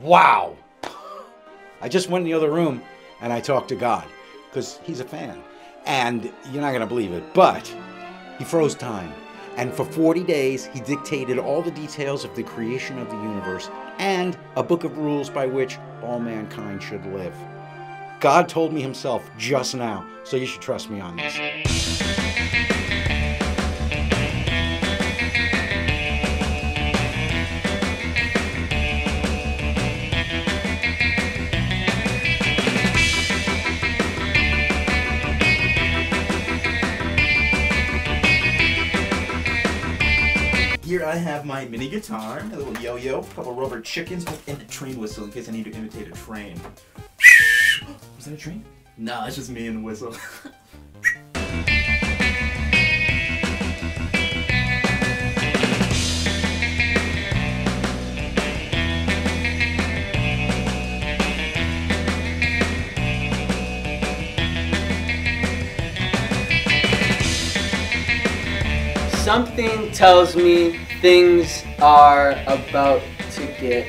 Wow. I just went in the other room and I talked to God because he's a fan. And you're not going to believe it, but he froze time. And for 40 days, he dictated all the details of the creation of the universe and a book of rules by which all mankind should live. God told me himself just now, so you should trust me on this. Here I have my mini guitar, a little yo-yo, a couple rubber chickens, oh, and a train whistle in case I need to imitate a train. Was that a train? No, it's just me and the whistle. Something tells me things are about to get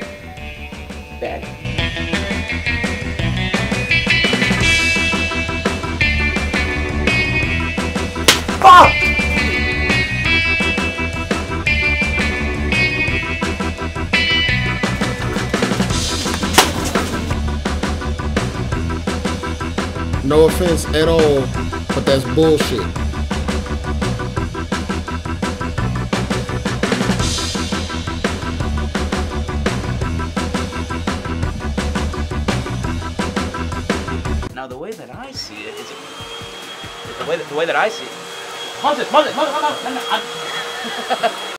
bad. Fuck! No offense at all, but that's bullshit. Now the way that I see it is the way that the way that I see it. Moses, Moses, Moses, Moses, Moses,